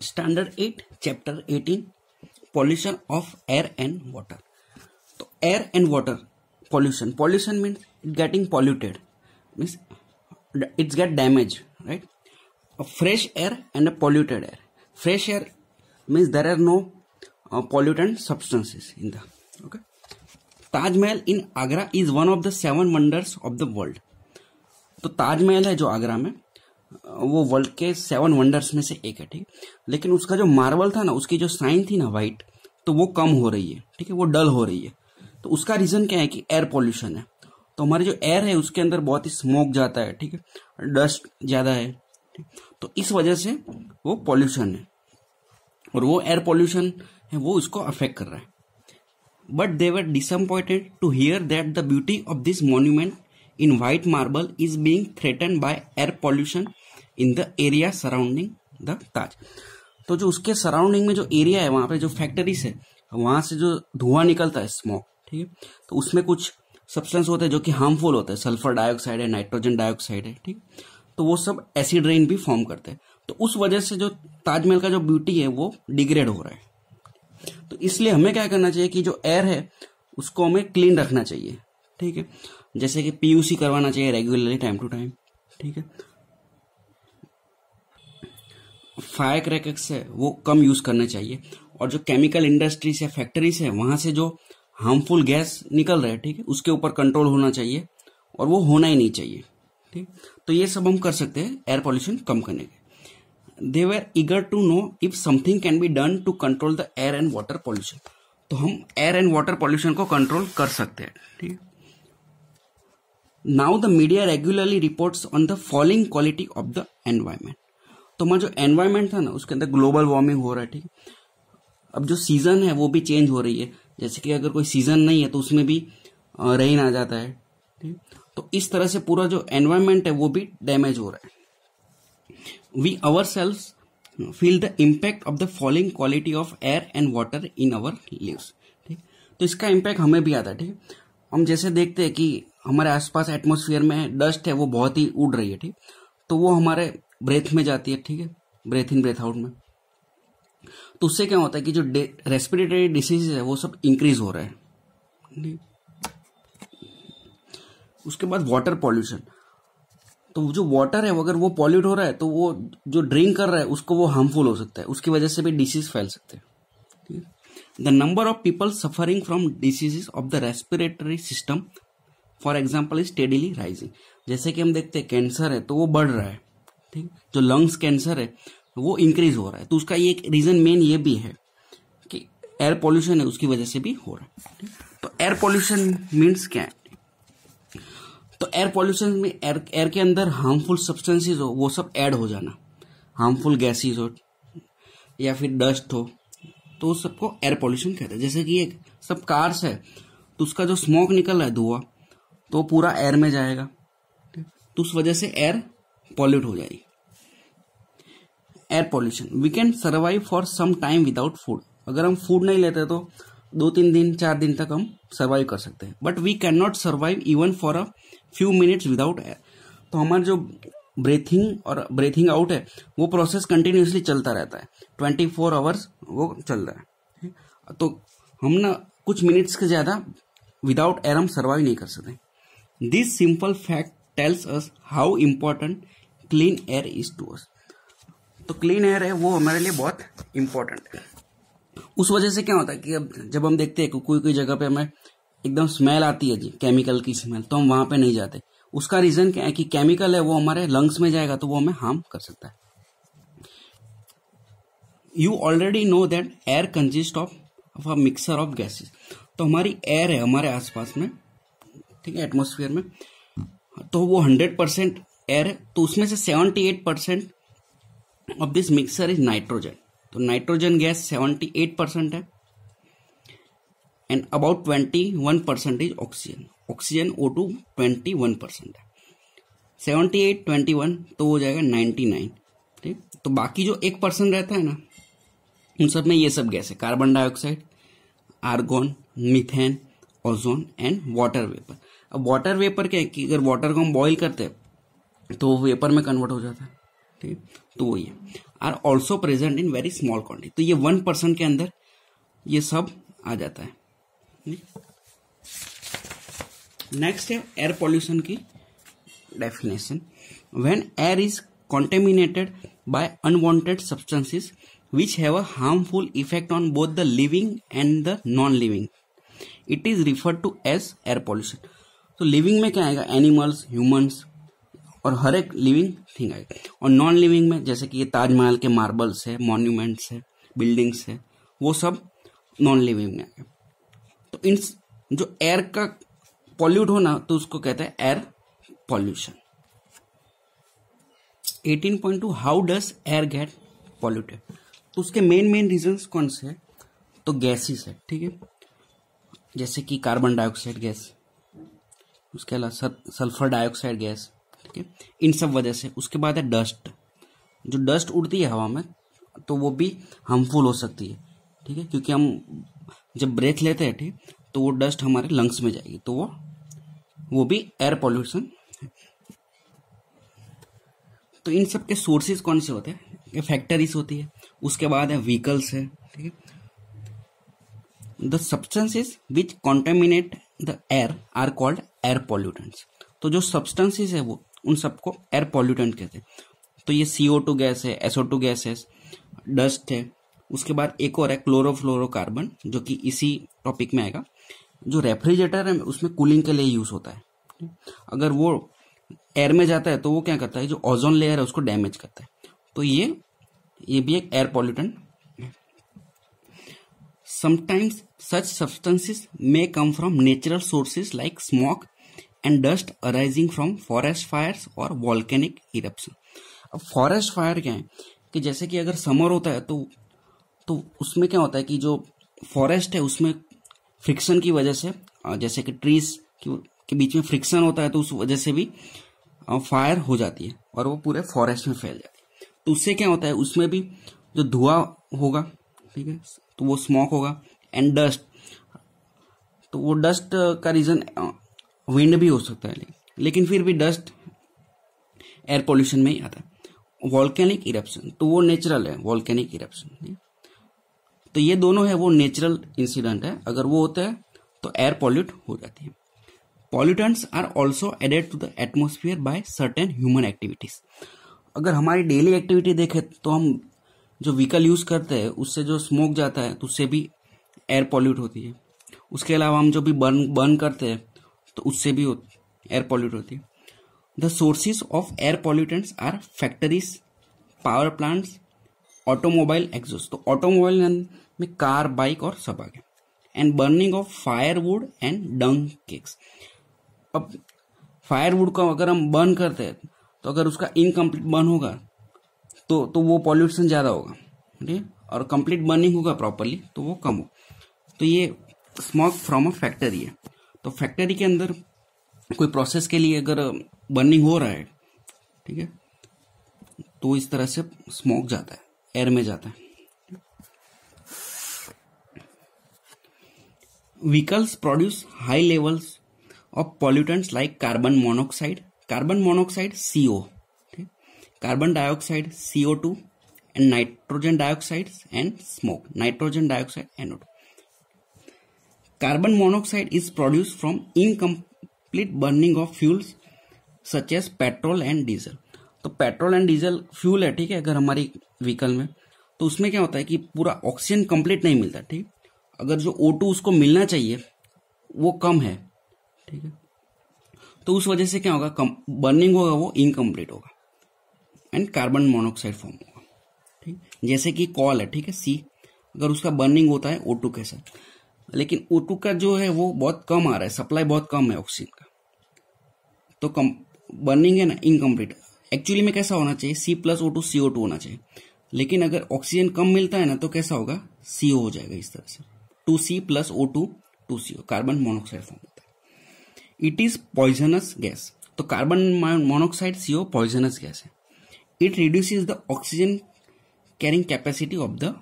Standard eight chapter eighteen pollution of air and water तो air and water pollution pollution means it getting polluted means it's get damage right fresh air and polluted air fresh air means there are no pollutant substances in okay Taj Mahal in Agra is one of the seven wonders of the world तो ताजमहल है जो आगरा में. वो world के seven wonders में से एक है, ठीक लेकिन उसका जो मार्बल था ना, उसकी जो साइन थी ना वाइट तो वो कम हो रही है, ठीक है? वो डल हो रही है। तो उसका रीजन क्या है कि एयर पॉल्यूशन है। तो हमारे जो एयर है, उसके अंदर बहुत ही स्मोक जाता है, ठीक है? डस्ट ज़्यादा है तो इस वजह से वो पॉल्यूशन है। और वो एयर पॉल्यूशन है, वो उसको अफेक्ट कर रहा है। But they were disappointed to hear that the beauty of this monument in white marble is being threaten by air pollution in the area surrounding the Taj. तो जो उसके सराउंडिंग में जो एरिया है, वहाँ पे जो फैक्ट्रीज है, वहाँ से जो धुआँ निकलता है स्मोक, ठीक है? तो उसमें कुछ सब्सटेंस होते हैं जो कि हार्मफुल होते हैं। सल्फ़र डाइऑक्साइड है नाइट्रोजन डाइऑक्साइड है, ठीक? तो वो सब एसिड रेन भी फॉर्म करते हैं। तो उस वजह से जो ताजमहल का जो ब्यूटी है, वो डिग्रेड हो रहा है। तो इसलिए हमें क्या करना चाहिए कि जो एयर है, उसको हमें क्लीन रखना चाहिए, ठीक है? जैसे कि पीयूसी करवाना चाहिए रेगुलरली टाइम टू टाइम ठीक है? फायर क्रैकर्स है, वो कम यूज़ करने चाहिए। और जो केमिकल इंडस्ट्रीज़ है फैक्ट्रीज है, वहाँ से जो हार्मफुल गैस निकल रहा है, ठीक है, उसके ऊपर कंट्रोल होना चाहिए और वो होना ही नहीं चाहिए, ठीक। तो ये सब हम कर सकते हैं, एयर पॉल्यूशन कम करने के। They were eager to know if something can be done to control the air and water pollution तो हम एयर एंड वाटर पॉल्यूशन को कंट्रोल कर सकते हैं, ठीक। Now the media regularly reports on the following quality of the environment तो हमारा जो एनवायरमेंट था ना, उसके अंदर ग्लोबल वार्मिंग हो रहा है, ठीक है? अब जो सीज़न है, वो भी चेंज हो रही है। जैसे कि अगर कोई सीज़न नहीं है तो उसमें भी रेन आ जाता है, ठीक तो इस तरह से पूरा जो एनवायरमेंट है, वो भी डैमेज हो रहा है। We ourselves feel the impact of the following quality of air and water in our lives ठीक तो इसका इम्पैक्ट हमें भी आता है, ठीक हम जैसे देखते हैं कि हमारे आसपास एटमोसफियर में डस्ट है, वो बहुत ही उड़ रही है, ठीक तो वो हमारे ब्रेथ में जाती है, ठीक है? ब्रेथ इन, ब्रेथ आउट में। तो उससे क्या होता है कि जो रेस्पिरेटरी डिसीज है, वो सब इंक्रीज हो रहा है। उसके बाद वाटर पॉल्यूशन तो जो वाटर है अगर वो पॉल्यूट हो रहा है तो वो जो ड्रिंक कर रहा है, उसको वो हार्मफुल हो सकता है। उसकी वजह से भी डिसीज फैल सकते हैं। The number of people suffering from diseases of the respiratory system for example is steadily rising जैसे कि हम देखते हैं कैंसर है तो वो बढ़ रहा है। ठीक? जो लंग्स कैंसर है, वो इंक्रीज हो रहा है। तो उसका एक रीजन मेन ये भी है कि एयर पॉल्यूशन है, उसकी वजह से भी हो रहा है तो एयर पॉल्यूशन मीन्स क्या है? तो एयर पॉल्यूशन में एयर एयर के अंदर हार्मफुल सब्सटेंसेज हो, वो सब ऐड हो जाना। हार्मफुल गैसेज हो, या फिर डस्ट हो तो उस सबको एयर पॉल्यूशन कहते हैं। जैसे कि एक, सब कार्स है तो उसका जो स्मोक निकल रहा है, धुआँ तो पूरा एयर में जाएगा तो उस वजह से एयर पॉल्यूट हो जाएगी। Air pollution we can survive for some time without food अगर हम फ़ूड नहीं लेते तो दो तीन दिन, चार दिन तक हम सर्वाइव कर सकते हैं। But we can not survive even for a few minutes without air तो हमारा जो ब्रीथिंग और ब्रीथिंग आउट है, वो प्रोसेस कंटिन्यूसली चलता रहता है। ट्वेंटी फोर आवर्स वो चल रहा है। तो हम ना कुछ मिनट्स के ज़्यादा विदाउट एयर हम सर्वाइव नहीं कर सकते। This simple fact tells us how important clean air is to us तो क्लीन एयर है, वो हमारे लिए बहुत इंपॉर्टेंट है। उस वजह से क्या होता है कि अब जब हम देखते हैं कोई कोई जगह पे हमें एकदम स्मेल आती है जी केमिकल की स्मेल तो हम वहाँ पे नहीं जाते। उसका रीजन क्या है कि केमिकल है, वो हमारे लंग्स में जाएगा तो वो हमें हार्म कर सकता है। You already know that air consist of a mixer of gases तो हमारी एयर है हमारे आसपास में, ठीक है एटमोस्फियर में तो वो हंड्रेड परसेंट एयर है तो उसमें से seventy eight percent of this mixer is nitrogen तो nitrogen gas seventy eight percent है and about twenty one percent is oxygen oxygen O two twenty one percent है. सेवेंटी एट ट्वेंटी वन तो हो जाएगा नाइन्टी नाइन ठीक? तो बाकी जो एक परसेंट रहता है ना, उन सब में ये सब गैस है. Carbon dioxide argon methane ozone and water vapour अब वाटर वेपर क्या है कि अगर वाटर को हम बॉईल करते हैं तो वो वेपर में कन्वर्ट हो जाता है, ठीक तो वही है। Are also present in very small quantity तो ये वन परसेंट के अंदर ये सब आ जाता है नेक्स्ट है? एयर पॉल्यूशन की definition when air is contaminated by unwanted substances which have a harmful effect on both the living and the non living it is referred to as air pollution तो living में क्या आएगा? Animals humans और हर एक living thing आएगा। और non living में, जैसे कि ये ताजमहल के मार्बल्स है मॉन्यूमेंट्स है बिल्डिंग्स है, वो सब नॉन लिविंग में आएगा। तो इन जो एयर का पॉल्यूट होना तो उसको कहते हैं air pollution 18.2 how does air get polluted तो उसके मेन मेन रीजंस कौन से है? तो गैसेस है, ठीक है? जैसे कि कार्बन डाइऑक्साइड गैस उसके अलावा सल्फ़र डाइऑक्साइड गैस ठीक है इन सब वजह से। उसके बाद है डस्ट जो डस्ट उड़ती है हवा में तो वो भी हार्मफुल हो सकती है, ठीक है? क्योंकि हम जब ब्रेथ लेते हैं, ठीक तो वो डस्ट हमारे लंग्स में जाएगी। तो वो वो भी एयर पॉल्यूशन तो इन सब के सोर्सेज कौन से होते हैं? फैक्ट्रीज होती है। उसके बाद है व्हीकल्स है, ठीक है? The substances which contaminate the air are called air pollutants तो जो सब्सटेंसेज है वो उन सबको एयर पॉल्यूटेंट कहते हैं। तो ये टू गैस है एसओ गैस है डस्ट है। उसके बाद एक और है क्लोरोफ्लोरोकार्बन जो कि इसी टॉपिक में आएगा। जो रेफ्रिजरेटर है, उसमें कूलिंग के लिए यूज़ होता है। अगर वो एयर में जाता है तो वो क्या करता है, जो ओजोन लेयर है, उसको डैमेज करता है। तो ये ये भी एक air pollutant sometimes such substances may come from natural sources like smoke and dust arising from forest fires और वॉल्केनिक इरप्शन अब फॉरेस्ट फायर क्या है? कि जैसे कि अगर समर होता है तो तो उसमें क्या होता है कि जो फॉरेस्ट है, उसमें फ्रिक्शन की वजह से जैसे कि ट्रीज के बीच में फ्रिक्शन होता है तो उस वजह से भी फायर हो जाती है और वो पूरे फॉरेस्ट में फैल जाती है। तो उससे क्या होता है, उसमें भी जो धुआँ होगा, ठीक है तो वो स्मोक होगा एंड डस्ट तो वो डस्ट का रीजन विंड भी हो सकता है लेकिन फिर भी डस्ट एयर पोल्यूशन में ही आता है। वॉल्केनिक इरप्शन तो वो नेचुरल है वॉल्केनिक इरप्शन तो ये दोनों है, वो नेचुरल इंसिडेंट है। अगर वो होता है तो एयर पॉल्यूट हो जाती है। Pollutants are also added to the atmosphere by certain human activities अगर हमारी डेली एक्टिविटी देखें तो हम जो व्हीकल यूज़ करते हैं, उससे जो स्मोक जाता है तो उससे भी एयर पॉल्यूट होती है। उसके अलावा हम जो भी बर्न बर्न करते हैं तो उससे भी एयर पॉल्यूट होती है। The sources of air pollutants are factories power plants automobile exhaust तो ऑटोमोबाइल में कार बाइक और सब आ गए। And burning of firewood and dung cakes अब फायरवुड को अगर हम बर्न करते हैं तो अगर उसका इनकम्प्लीट बर्न होगा तो तो वो पॉल्यूशन ज़्यादा होगा। ठीक और कंप्लीट बर्निंग होगा प्रॉपरली तो वो कम हो तो ये स्मोक फ्रॉम अ फैक्ट्री है। तो फैक्ट्री के अंदर कोई प्रोसेस के लिए अगर बर्निंग हो रहा है, ठीक है तो इस तरह से स्मोक जाता है एयर में जाता है। Vehicles produce high levels of pollutants like carbon monoxide carbon monoxide CO carbon dioxide CO two and nitrogen dioxide and smoke nitrogen dioxide NO two Carbon monoxide is produced from incomplete burning of fuels such as petrol and diesel तो petrol and diesel fuel है, ठीक है, अगर हमारी vehicle में। तो उसमें क्या होता है कि पूरा ऑक्सीजन कंप्लीट नहीं मिलता, ठीक अगर जो O2 उसको मिलना चाहिए, वो कम है, ठीक है। तो उस वजह से क्या होगा, कम बर्निंग होगा, वो इनकम्प्लीट होगा। एंड कार्बन मोनोक्साइड फॉर्म होगा, ठीक जैसे कि कॉल है, ठीक है सी अगर उसका बर्निंग होता है O2 के साथ। लेकिन O2 का जो है, वो बहुत कम आ रहा है। सप्लाई बहुत कम है ऑक्सीजन का। तो कम बर्निंग है ना इनकम्प्लीट एक्चुअली में कैसा होना चाहिए? C plus O two C O two होना चाहिए। लेकिन अगर ऑक्सीजन कम मिलता है ना तो कैसा होगा? सीओ हो जाएगा इस तरह से। Two C plus O two two CO carbon monoxide form होता है। इट इज़ पॉइजनस गैस तो carbon monoxide CO poisonous gas है। It reduce the oxygen carrying capacity of the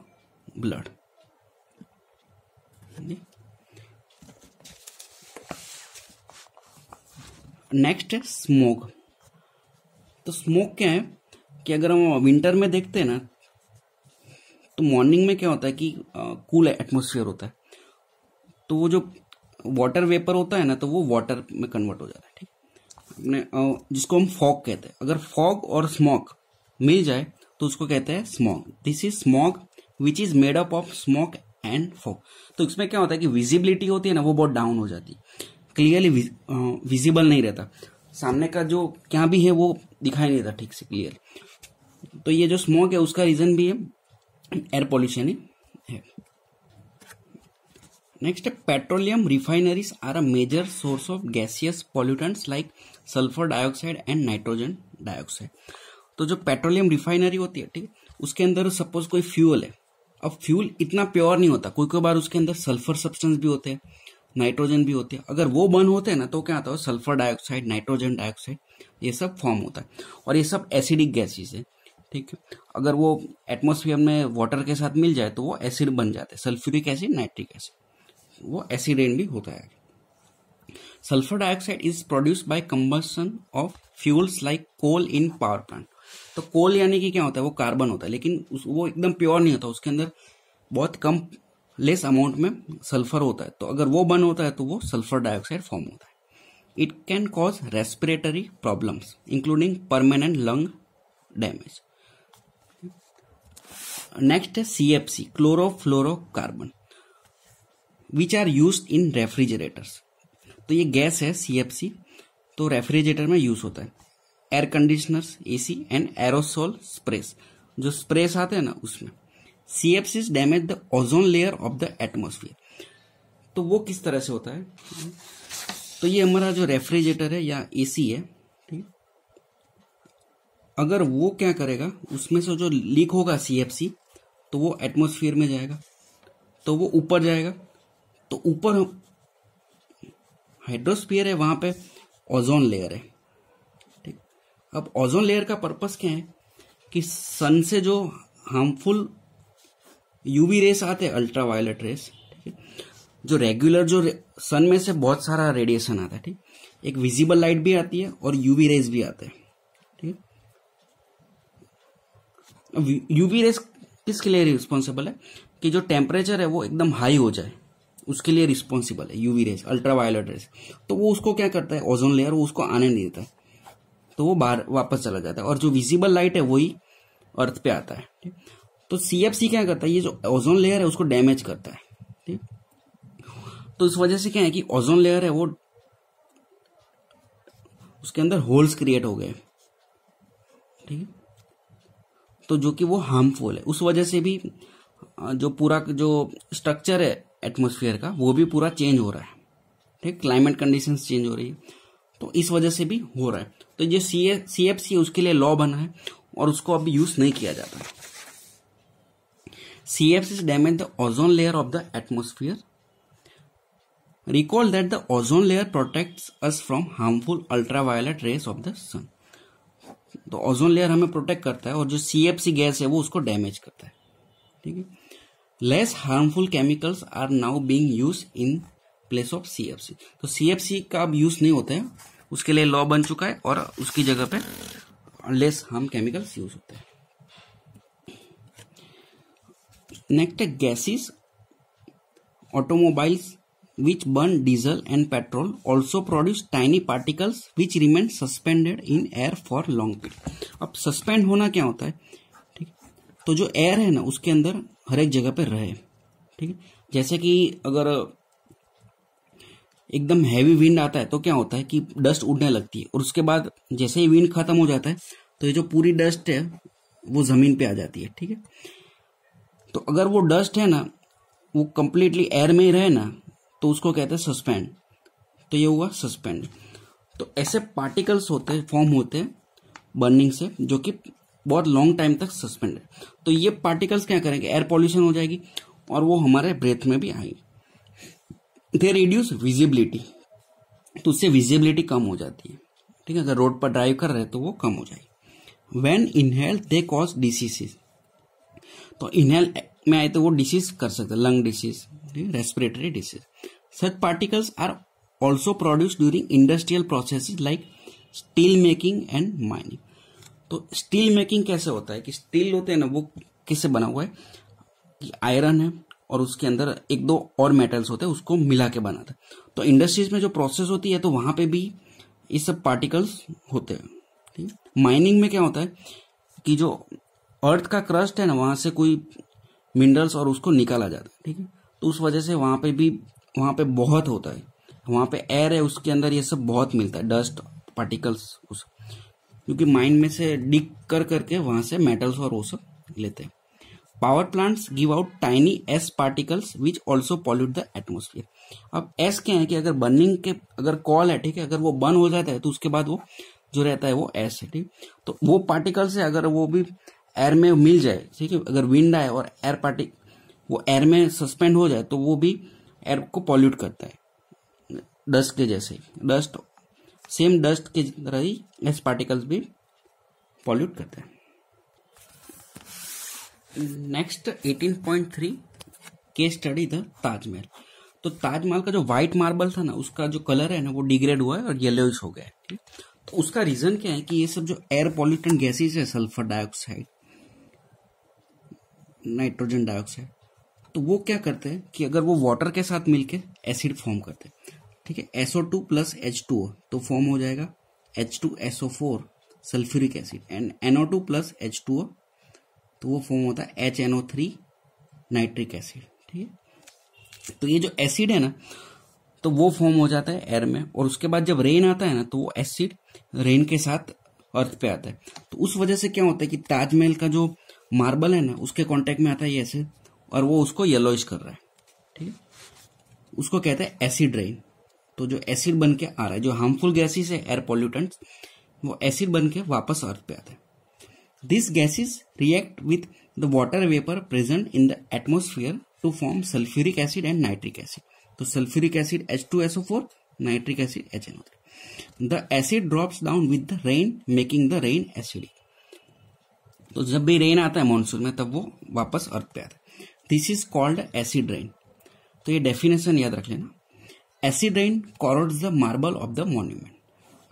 blood next है स्मोक तो स्मोक क्या है? कि अगर हम विंटर में देखते हैं ना तो मॉर्निंग में क्या होता है कि कूल एटमोसफियर होता है। तो वो जो वाटर वेपर होता है ना तो वो वाटर में कन्वर्ट हो जाता है, ठीक अपने जिसको हम फॉग कहते हैं। अगर फॉग और स्मॉक मिल जाए तो उसको कहते हैं smog this is smog which is made up of smoke and fog तो इसमें क्या होता है कि विजिबिलिटी होती है ना, वो बहुत डाउन हो जाती है। क्लियरली विजिबल नहीं रहता। सामने का जो क्या भी है, वो दिखाई नहीं देता ठीक से क्लियर तो ये जो स्मोक है, उसका रीजन भी है। एयर पॉल्यूशन है। नेक्स्ट है petroleum refineries are a major source of gaseous pollutants like sulphur dioxide and nitrogen dioxide तो जो पेट्रोलियम रिफाइनरी होती है, ठीक उसके अंदर सपोज़ कोई फ्यूल है। अब फ्यूल इतना प्योर नहीं होता। कोई कोई बार उसके अंदर सल्फ़र सब्सटेंस भी होते हैं, नाइट्रोजन भी होते हैं। अगर वो बर्न होते हैं ना तो क्या होता है, सल्फ़र डाइऑक्साइड, नाइट्रोजन डाइऑक्साइड, ये सब फॉर्म होता है। और ये सब एसिडिक गैसेस है, ठीक है? अगर वो एटमोसफियर में वाटर के साथ मिल जाए तो वो एसिड बन जाते हैं। सल्फ्यूरिक एसिड नाइट्रिक एसिड वो एसिड रेन भी होता है। Sulphur dioxide is produce by combustion of fuels like coal in power plant तो कोल यानी कि क्या होता है? वो कार्बन होता है लेकिन उस, वो एकदम प्योर नहीं होता उसके अंदर बहुत कम लेस अमाउंट में सल्फ़र होता है। तो अगर वो बर्न होता है तो वो सल्फ़र डाइऑक्साइड फॉर्म होता है। It can cause respiratory problems including permanent lung damage next है CFC chlorofluorocarbon which are use in refrigerators तो ये गैस है सीएफसी तो रेफ्रिजरेटर में यूज़ होता है। Air conditioners AC and aerosol sprays जो स्प्रेस आते हैं ना, उसमें। CFCs damage the ozone layer of the atmosphere तो वो किस तरह से होता है? तो ये हमारा जो रेफ्रिजरेटर है, या एसी है, ठीक? अगर वो क्या करेगा, उसमें से जो लीक होगा सीएफसी तो वो एटमोस्फियर में जाएगा। तो वो ऊपर जाएगा। तो ऊपर हाइड्रोस्फियर है, वहाँ पे ओजोन लेयर है। अब ओजोन लेयर का पर्पस क्या है? कि सन से जो हार्मफुल यूवी रेस आते हैं अल्ट्रा वायलेट रेस ठीक है? जो रेगुलर जो सन में से बहुत सारा रेडिएशन आता है, ठीक एक विजिबल लाइट भी आती है और यूवी रेस भी आते हैं, ठीक यूवी रेस किसके लिए रिस्पॉन्सिबल है? कि जो टेम्परेचर है वो एकदम हाई हो जाए, उसके लिए रिस्पॉन्सिबल है UV rays ultra violet rays तो वो उसको क्या करता है? ओजोन लेयर वो उसको आने नहीं देता है। तो वो बाहर वापस चला जाता है और जो विजिबल लाइट है वही अर्थ पे आता है तो सीएफसी क्या करता है? ये जो ओजोन लेयर है, उसको डैमेज करता है, ठीक? तो इस वजह से क्या है कि ओजोन लेयर है, वो उसके अंदर होल्स क्रिएट हो गए, ठीक है? तो जो कि वो हार्मफुल है। उस वजह से भी जो पूरा जो स्ट्रक्चर है एटमोस्फियर का, वो भी पूरा चेंज हो रहा है, ठीक? क्लाइमेट कंडीशंस चेंज हो रही है। तो इस वजह से भी हो रहा है तो ये सी एफ़ सी उसके लिए लॉ बना है और उसको अभी यूज़ नहीं किया जाता है CFCs damage the ozone layer of the atmosphere. Recall that the ozone layer protects us from harmful ultraviolet rays of the sun. तो ओजोन लेयर हमें प्रोटेक्ट करता है और जो सी एफ़ सी गैस है वो उसको डैमेज करता है ठीक है less harmful chemicals are now being use in place of CFC तो सीएफसी का अब यूज़ नहीं होता है। उसके लिए लॉ बन चुका है और उसकी जगह पे लेस हार्म केमिकल्स यूज़ होते हैं। Next, gases, automobiles which burn diesel and petrol also produce tiny particles which remain suspended in air for long period. अब सस्पेंड होना क्या होता है? ठीक। तो जो एयर है ना उसके अंदर हर एक जगह पे रहे। ठीक। है जैसे कि अगर एकदम हैवी विंड आता है तो क्या होता है कि डस्ट उड़ने लगती है। और उसके बाद जैसे ही विंड खत्म हो जाता है तो ये जो पूरी डस्ट है, वो ज़मीन पे आ जाती है, ठीक है? तो अगर वो डस्ट है ना, वो कंप्लीटली एयर में ही रहे ना तो उसको कहते हैं सस्पेंड तो ये हुआ सस्पेंड तो ऐसे पार्टिकल्स होते फॉर्म होते हैं बर्निंग से, जो कि बहुत लॉन्ग टाइम तक सस्पेंड है। तो ये पार्टिकल्स क्या करेंगे? एयर पॉल्यूशन हो जाएगी, और वो हमारे ब्रेथ में भी आएगी। दे रिड्यूस विजिबिलिटी तो उससे विजिबिलिटी कम हो जाती है। ठीक है, अगर रोड पर ड्राइव कर रहे हैं तो वो कम हो जाएगी। When inhale they cause diseases तो इनहेल में आए तो वो डिसीज कर सकते lung disease respiratory disease such particles are also produce during industrial process like steel making and mining तो स्टील मेकिंग कैसे होता है? कि स्टील होते हैं ना, वो किससे बना हुआ है? कि आयरन है। और उसके अंदर एक दो और मेटल्स होते हैं, उसको मिला के बनाता है। तो इंडस्ट्रीज़ में जो प्रोसेस होती है तो वहाँ पे भी ये सब पार्टिकल्स होते हैं, ठीक माइनिंग में क्या होता है कि जो अर्थ का क्रस्ट है ना, वहाँ से कोई मिनरल्स और उसको निकाला जाता है, ठीक है? तो उस वजह से वहाँ पे भी, वहाँ पे बहुत होता है। वहाँ पे एयर है, उसके अंदर ये सब बहुत मिलता है डस्ट पार्टिकल्स उस। क्योंकि माइन में से डिग कर करके वहाँ से मेटल्स और वो सब लेते हैं। Power plants give out tiny ash particles which also pollute the atmosphere अब एस क्या है कि अगर बर्निंग के, अगर कॉल है, ठीक है, अगर वो बर्न हो जाता है तो उसके बाद वो जो रहता है वो एस है, ठीक? तो वो पार्टिकल से अगर वो भी एयर में मिल जाए, ठीक है, अगर विंड आए और एयर पार्टिक वो एयर में सस्पेंड हो जाए तो वो भी एयर को पॉल्यूट करता है। डस्ट के जैसे डस्ट सेम डस्ट के तरह ही एस पार्टिकल्स भी पॉल्यूट करते हैं। नेक्स्ट 18.3 के स्टडी द ताजमहल तो ताजमहल का जो व्हाइट मार्बल था ना, उसका जो कलर है ना, वो डिग्रेड हुआ है और येलोइश हो गया है तो उसका रीजन क्या है कि ये सब जो एयर पॉल्यूटेंट गैसेज है सल्फ़र डाइऑक्साइड नाइट्रोजन डाइऑक्साइड तो वो क्या करते हैं कि अगर वो वाटर के साथ मिलके एसिड फॉर्म करते हैं, ठीक है? SO two plus H two तो फॉर्म हो जाएगा H two SO four sulphuric acid and NO two plus H two तो वो फॉर्म होता है H N O three nitric acid ठीक है? तो ये जो एसिड है ना तो वो फॉर्म हो जाता है एयर में और उसके बाद जब रेन आता है ना तो वो एसिड रेन के साथ अर्थ पे आता है। तो उस वजह से क्या होता है कि ताजमहल का जो मार्बल है ना, उसके कांटेक्ट में आता है ये एसिड और वो उसको येलोइश कर रहा है, ठीक है? उसको कहते हैं एसिड रेन तो जो एसिड बन के आ रहा है, जो हार्मफुल गैसेस है एयर पॉल्यूटेंट वो एसिड बन के वापस अर्थ पे आता है। These gases react with the water vapor present in the atmosphere to form sulfuric acid and nitric acid. So sulfuric acid H2SO4, nitric acid HNO3. The acid drops down with the rain making the rain acidic. तो जब भी rain आता है monsoon में तब वो वापस earth पे आता है this is called acid rain तो ये डेफिनेशन याद रख लेना acid rain corrodes the marble of the monument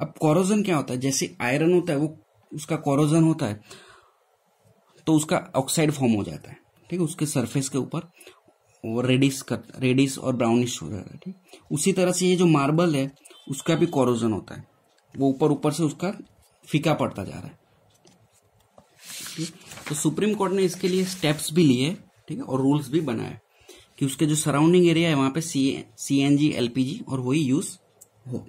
अब कॉरोजन क्या होता है जैसे आयरन होता है वो उसका कॉरोजन होता है तो उसका ऑक्साइड फॉर्म हो जाता है, ठीक है? उसके सरफेस के ऊपर वो रेडिस कर रेडिस और ब्राउनिश हो जाता है, ठीक उसी तरह से ये जो मार्बल है, उसका भी कॉरोजन होता है। वो ऊपर ऊपर से उसका फीका पड़ता जा रहा है, ठीक तो सुप्रीम कोर्ट ने इसके लिए स्टेप्स भी लिए, ठीक है? और रूल्स भी बनाए कि उसके जो सराउंडिंग एरिया है, वहाँ पे सी सी एन जी एलपीजी और वही यूज़ हो।